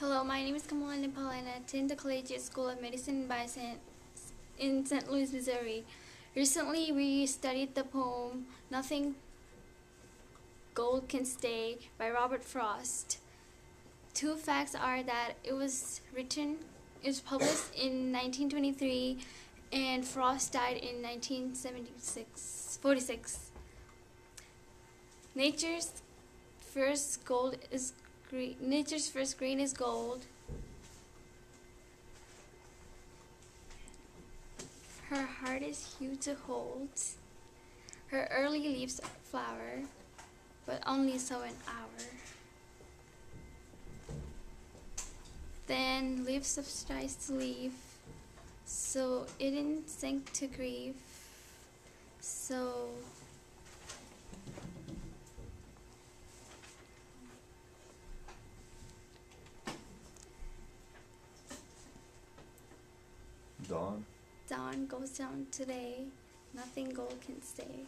Hello, my name is Kamala Nepal and I attend the Collegiate School of Medicine Bioscience, in St. Louis, Missouri. Recently, we studied the poem Nothing Gold Can Stay by Robert Frost. Two facts are that it was written, it was published in 1923 and Frost died in 1976, 46. Nature's first gold is green. Nature's first green is gold. Her heart is huge to hold. Her early leaves flower, but only so an hour. Then leaves of strife to leave, so Eden sink to grief. So Dawn. dawn goes down today, nothing gold can stay.